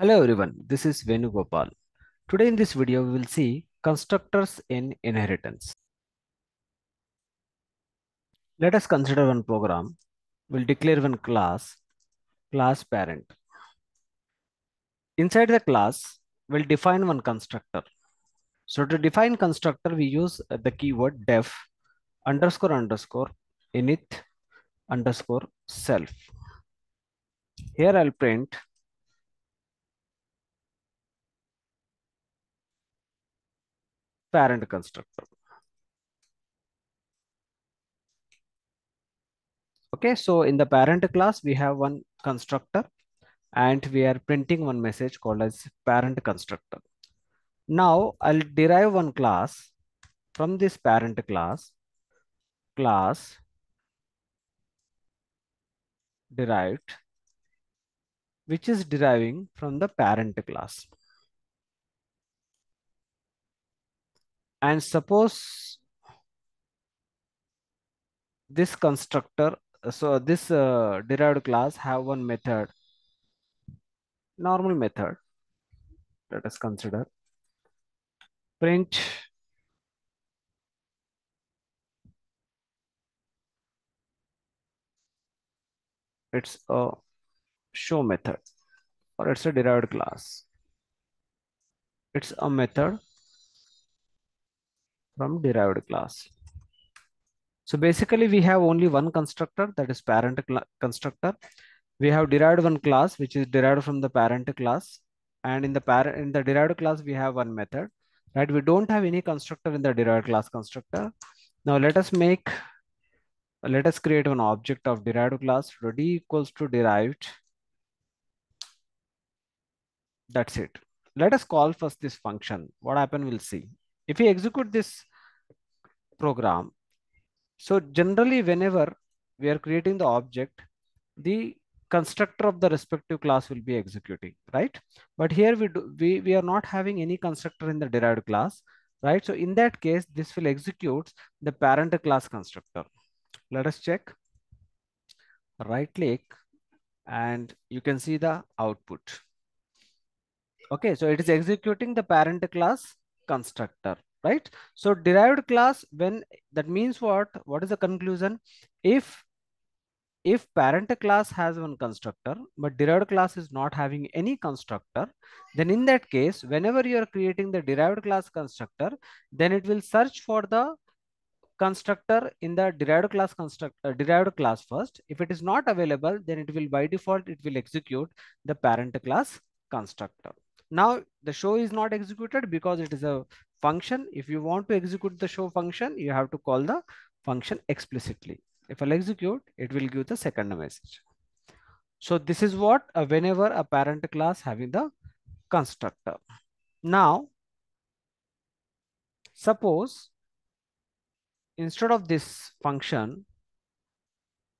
Hello everyone, this is Venugopal. Today in this video, we will see constructors in inheritance. Let us consider one program. We'll declare one class, class parent. Inside the class, we'll define one constructor. So to define constructor, we use the keyword def underscore underscore init underscore self. Here I'll print parent constructor. Okay, so in the parent class, we have one constructor and we are printing one message called as parent constructor. Now I'll derive one class from this parent class, class derived, which is deriving from the parent class. And suppose this constructor, so this uh, derived class have one method, normal method. Let us consider print it's a show method or it's a derived class. It's a method from derived class. So basically we have only one constructor that is parent constructor. We have derived one class which is derived from the parent class. And in the parent in the derived class, we have one method, right? We don't have any constructor in the derived class constructor. Now let us make, let us create an object of derived class d equals to derived. That's it. Let us call first this function. What happen we'll see. If we execute this program, so generally, whenever we are creating the object, the constructor of the respective class will be executing, right? But here we do we, we are not having any constructor in the derived class, right? So in that case, this will execute the parent class constructor. Let us check. Right click and you can see the output. Okay, so it is executing the parent class constructor right? So derived class, when that means what? What is the conclusion? If if parent class has one constructor, but derived class is not having any constructor, then in that case, whenever you are creating the derived class constructor, then it will search for the constructor in the derived class construct uh, derived class first. If it is not available, then it will by default, it will execute the parent class constructor. Now the show is not executed because it is a function. If you want to execute the show function, you have to call the function explicitly. If I'll execute, it will give the second message. So this is what uh, whenever a parent class having the constructor. Now, suppose instead of this function,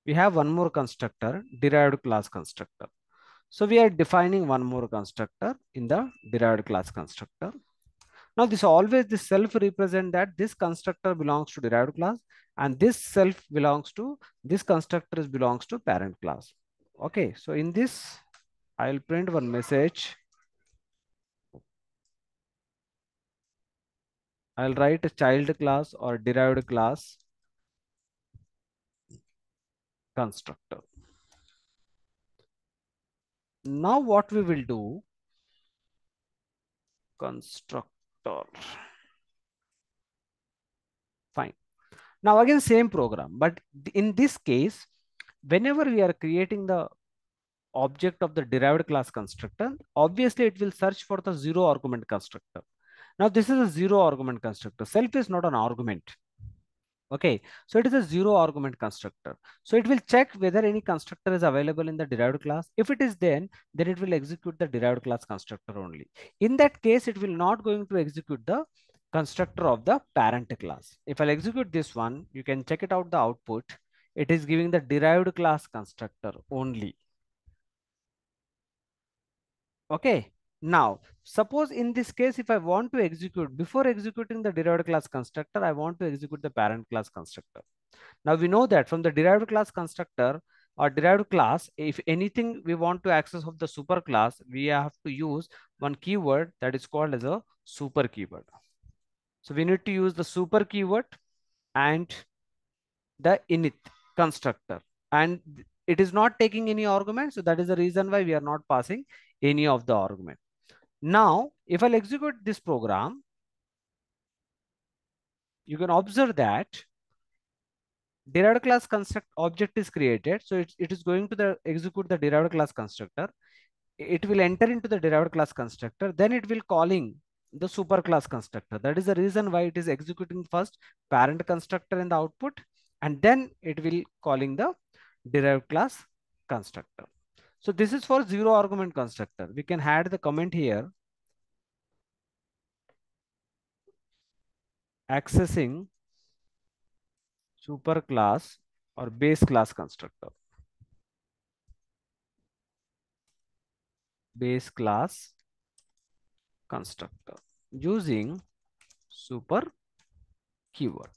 we have one more constructor, derived class constructor. So we are defining one more constructor in the derived class constructor. Now this always the self represent that this constructor belongs to derived class and this self belongs to this constructor belongs to parent class. Okay, so in this I'll print one message. I'll write a child class or derived class constructor. Now what we will do, constructor. Fine. Now again, same program, but in this case, whenever we are creating the object of the derived class constructor, obviously it will search for the zero argument constructor. Now this is a zero argument constructor. Self is not an argument. Okay, so it is a zero argument constructor. So it will check whether any constructor is available in the derived class. If it is then, then it will execute the derived class constructor only. In that case, it will not going to execute the constructor of the parent class. If I'll execute this one, you can check it out the output. It is giving the derived class constructor only. Okay, now, suppose in this case, if I want to execute, before executing the derived class constructor, I want to execute the parent class constructor. Now we know that from the derived class constructor, or derived class, if anything we want to access of the super class, we have to use one keyword that is called as a super keyword. So we need to use the super keyword and the init constructor. And it is not taking any argument. So that is the reason why we are not passing any of the argument. Now, if I'll execute this program, you can observe that derived class construct object is created. So it, it is going to the execute the derived class constructor. It will enter into the derived class constructor. Then it will calling the superclass constructor. That is the reason why it is executing first parent constructor in the output. And then it will calling the derived class constructor. So this is for zero argument constructor. We can add the comment here. Accessing super class or base class constructor. Base class constructor using super keyword.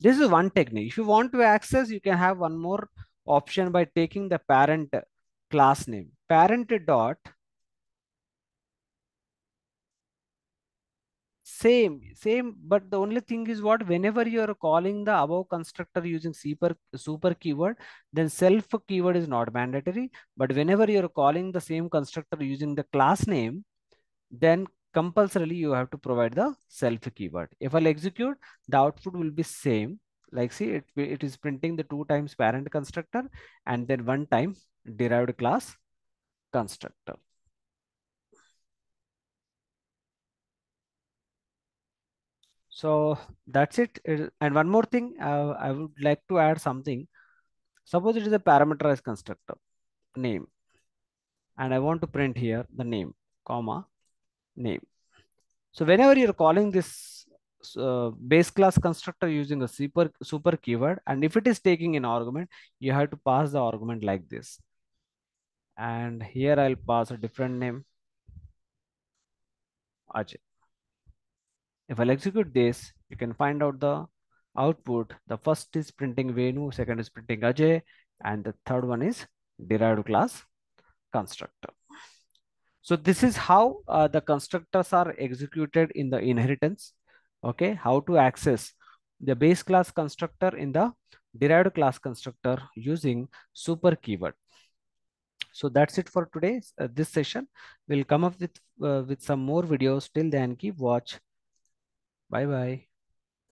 This is one technique. If you want to access, you can have one more option by taking the parent class name. Parent dot same same but the only thing is what? Whenever you are calling the above constructor using super super keyword then self keyword is not mandatory. But whenever you are calling the same constructor using the class name then compulsorily you have to provide the self keyword. If i'll execute the output will be same like see it, it is printing the two times parent constructor and then one time derived class constructor So that's it. And one more thing, uh, I would like to add something. Suppose it is a parameterized constructor name. And I want to print here the name, comma, name. So whenever you're calling this uh, base class constructor using a super, super keyword, and if it is taking an argument, you have to pass the argument like this. And here I'll pass a different name, Ajay. If I'll execute this, you can find out the output. The first is printing Venu, second is printing Ajay, and the third one is derived class constructor. So this is how uh, the constructors are executed in the inheritance. Okay, how to access the base class constructor in the derived class constructor using super keyword. So that's it for today. Uh, this session. We'll come up with uh, with some more videos. Till then, keep watch. Bye bye.